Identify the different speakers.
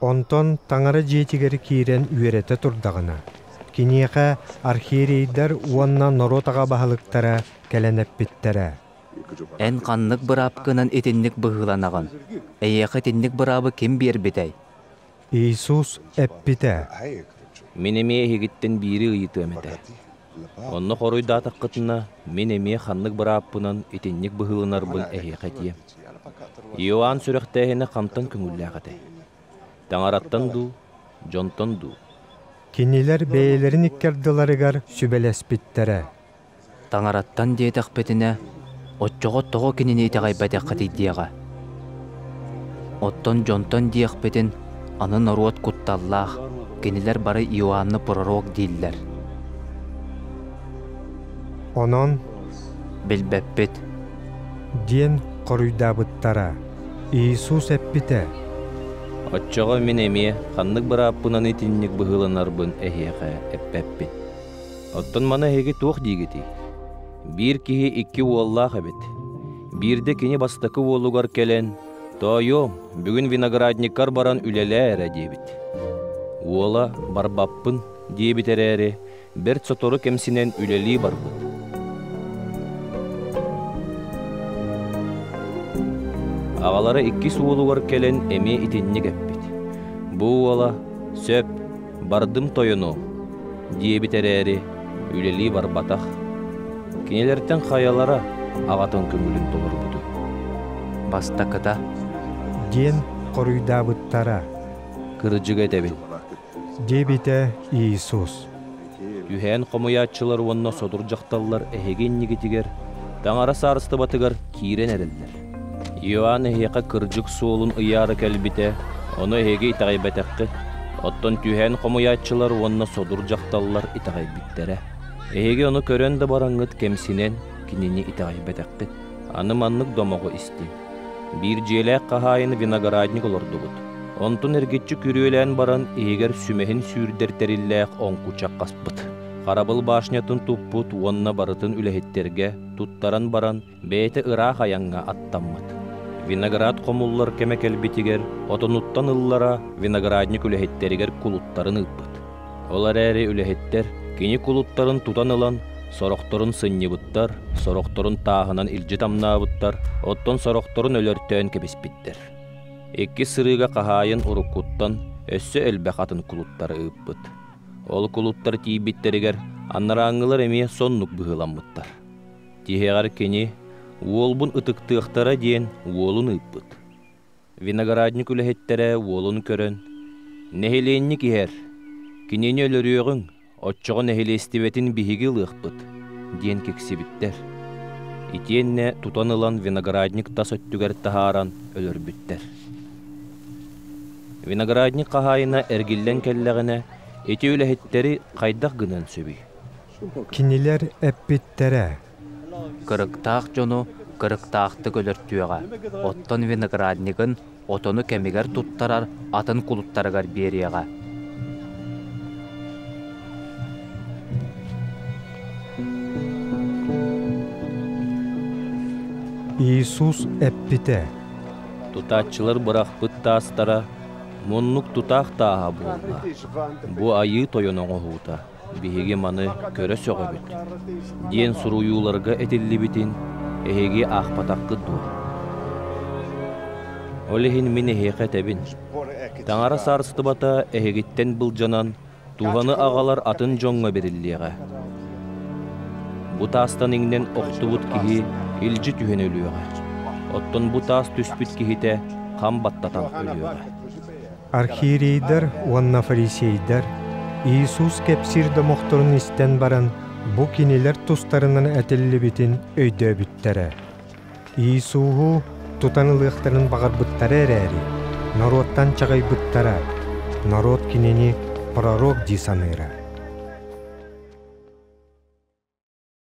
Speaker 1: Онтон таңара жетигер киирен үйерете турдағына. Киниэхэ архиерейдер уонна норотаға баһалыктара кэленеппиттэрэ.
Speaker 2: Эн қаннык быраапкынан итинник быһыланаган. Эйэхэ тинник бырабы ким биэрбитэй?
Speaker 1: Иисус эппите.
Speaker 3: Мен эмие хигиттен бири ыйыты эмете. Онно хоруй даатаккытына мен эмие ханнык бырааппынан итинник быһылынарбын эһиэхэтие. Иоанн сүрөхтээхине хамтан күңүллээхэтэ. Таңараттан ду, жонтон ду.
Speaker 1: Кинилер бэйелерин иккердыларыгар сүбелеспиттэрэ.
Speaker 2: Таңараттан диэтэх бетине отчого того диэға. Оттон жонтон диэх бетин аны наруот кутталлаах кинилер бары Иоанны пророк дииллер.
Speaker 1: Онон
Speaker 2: Билбеппит
Speaker 1: диэн коруйдаабыттара. Иисус эппите.
Speaker 3: Отчого мен эмие ханнык бырааппынан итинник быһылынарбын эһиэхэ эппэппит. Оттон мана хеги туох диигити. Бир киһи икки уоллаах эбит. Бирде кини бастакы уолугар келен, тойом бүгүн виноградниkkар баран үлелээ эрэ диэбит. Уола барбаппын диэбит эрээри, бер сотору кемсинен үлелии барбыт. Агалары икки суулугар келен эми итинник эппит. Бу уола сөп бардым тойону диэбит эрээри, үлелии барбатах. Кинелерден хаялара агатын көңүлүн толорбуду.
Speaker 2: бастакыта
Speaker 1: диэн коруйдаабыттара.
Speaker 3: Кырыжыга эдебин.
Speaker 1: Дебите Иисус.
Speaker 3: Үһэн хомуяатчылар уонна содур жакталлар эһеген нигитигер, таңара сарысты батыгар киирен эреллер. Иоанн эһиэка кыржык суолун ыяары кэлбите, ону эһеге итагайбатаккы, оттон түһэн хомуяатчылар уонна содур жакталлар итагайбиттере. Эһеге ону көрөн да бараңыт кемсинен кинини итагайбатаккы. Аны маннык домого исти. Бир желек кахайын виноградник олордугут. Онтун эргитчи күрүөлэн баран ээгер сүмэхин сүүрдертериллээх оңкучак каспыт. Харабыл башнятын туппут уонна барытын үлэхеттерге туттаран баран бээте ыра хаянга аттаммыт. Виноград комуллар кеме келбитигер, отонуттан ыллара виноградник үлэхеттеригер кулуттарын ыппыт. Олар эри үлэхеттер кини кулуттарын тутан ылан сорохторун сынныбыттар, сорохторун илжи тамнаабыттар, оттон сорохторун өлөртөөн кебиспиттер. Икки сырыга кахайын уруккуттан өссө элбэх атын кулуттары ыппыт. Ол кулуттар тиибиттеригер аннараңылар эмие соннук быһыламмыттар. Тиһегар кини уолбун ытыктыахтара диэн уолун ыппыт. Виноградник үлэхеттере уолун көрөн. Нехиленник иһэр. Кинени өлөрүөгүң отчого нехилестибетин биһиги лыахпыт. диэн кексибиттер. Итиенне тутанылан виноградник тас өттүгер тахааран өлөрбүттер. Виноградник кахайына эргиллен келлегіне эти үлэхеттери кайдах гынан сөбүй.
Speaker 1: Кинилер эппиттерэ.
Speaker 2: Кырыктаах жону кырыктаахты көлөртүөҕа оттон винограднигын отону кемигер туттарар атын кулуттарыгар биэриэҕа
Speaker 1: Иисус эппите.
Speaker 3: Тутааччылар бырахпыт таастара муннук тутаах тааha буолла. Бу айыы тойоноңо хуута. Биһиги маны көрө сөҕөбүт. Диэн суруйууларга этиллибитин эһиги аахпатаккы дуу. Олехин мин эһиэхэ тебин. Таңара сарыстыбата эһигиттен былжанан туһаны агалар атын жоңҥо бериллиэҕэ. Бу таастан иңнен охтубут киһи илжи түһэн. Оттон бу таас түспүт киһите хам баттатан өлүөҕэ.
Speaker 1: Архиерейдер уанна фарисейдер Иисус кепсирде мохторун истен баран бу кинилер тустарынан әтеллибитин өйдөбүттере. Иисуху тутанылыктарын багарбыттары эрээри. Народтан чагайбыттара. Народ кинени пророк ди саныра.